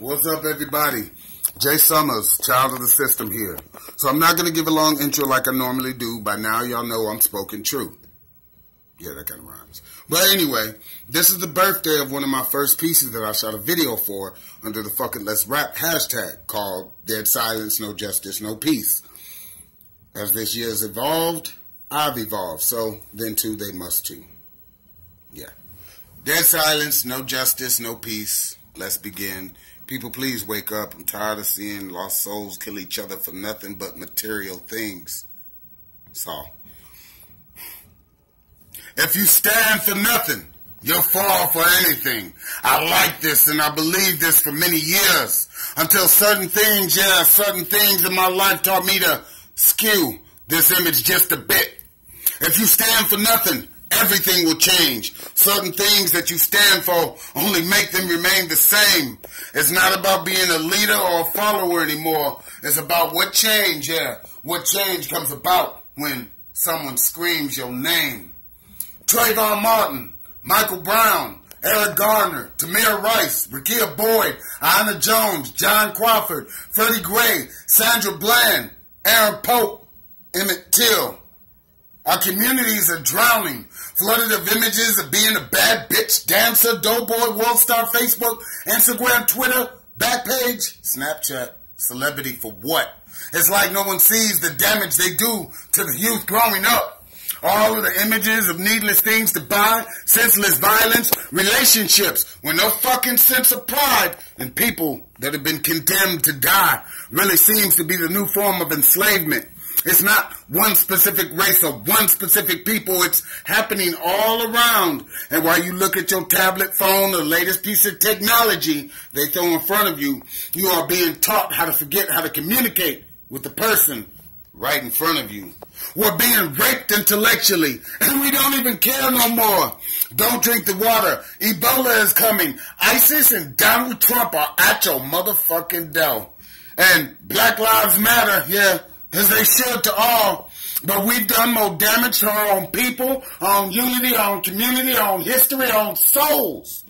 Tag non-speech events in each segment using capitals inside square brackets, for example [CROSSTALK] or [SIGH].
What's up, everybody? Jay Summers, child of the system here. So I'm not going to give a long intro like I normally do. By now, y'all know I'm spoken truth. Yeah, that kind of rhymes. But anyway, this is the birthday of one of my first pieces that I shot a video for under the fucking Let's Rap hashtag called Dead Silence, No Justice, No Peace. As this year's evolved, I've evolved. So then too, they must too. Yeah. Dead silence, no justice, no peace. Let's begin. People, please wake up. I'm tired of seeing lost souls kill each other for nothing but material things. All. If you stand for nothing, you'll fall for anything. I like this and I believe this for many years until certain things, yeah, certain things in my life taught me to skew this image just a bit. If you stand for nothing, everything will change. Certain things that you stand for only make them remain the same. It's not about being a leader or a follower anymore. It's about what change, yeah, what change comes about when someone screams your name. Trayvon Martin, Michael Brown, Eric Garner, Tamir Rice, Rekia Boyd, Aiyana Jones, John Crawford, Freddie Gray, Sandra Bland, Aaron Pope, Emmett Till. Our communities are drowning, flooded of images of being a bad bitch, dancer, doughboy, world star, Facebook, Instagram, Twitter, Backpage, Snapchat, celebrity for what? It's like no one sees the damage they do to the youth growing up. All of the images of needless things to buy, senseless violence, relationships with no fucking sense of pride, and people that have been condemned to die really seems to be the new form of enslavement. It's not one specific race or one specific people. It's happening all around. And while you look at your tablet phone, the latest piece of technology they throw in front of you, you are being taught how to forget how to communicate with the person right in front of you. We're being raped intellectually, [LAUGHS] and we don't even care no more. Don't drink the water. Ebola is coming. ISIS and Donald Trump are at your motherfucking door. And Black Lives Matter, yeah, as they should to all. But we've done more damage to our own people, our own unity, our own community, our own history, our own souls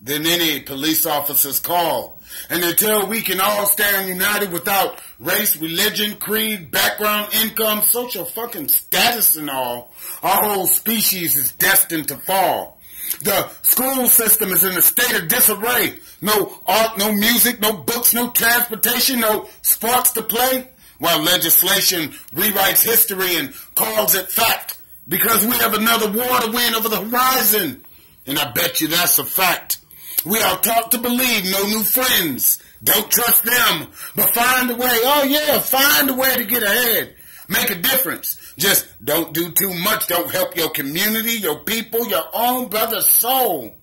than any police officer's call. And until we can all stand united without race, religion, creed, background, income, social fucking status and all, our whole species is destined to fall. The school system is in a state of disarray. No art, no music, no books, no transportation, no sports to play. While legislation rewrites history and calls it fact. Because we have another war to win over the horizon. And I bet you that's a fact. We are taught to believe no new friends. Don't trust them, but find a way. Oh yeah, find a way to get ahead. Make a difference. Just don't do too much. Don't help your community, your people, your own brother's soul.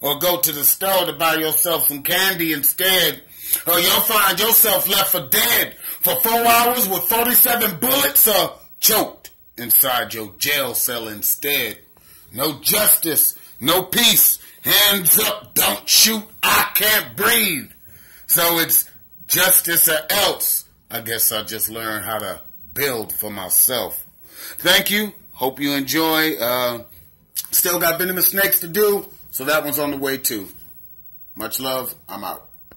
Or go to the store to buy yourself some candy instead. Or you'll find yourself left for dead for four hours with 47 bullets or choked inside your jail cell instead. No justice, no peace, Hands up, don't shoot, I can't breathe. So it's justice or else. I guess I just learned how to build for myself. Thank you. Hope you enjoy. Uh, still got venomous snakes to do, so that one's on the way too. Much love. I'm out.